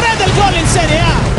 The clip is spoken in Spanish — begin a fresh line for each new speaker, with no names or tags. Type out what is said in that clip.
Red del gol en Serie A.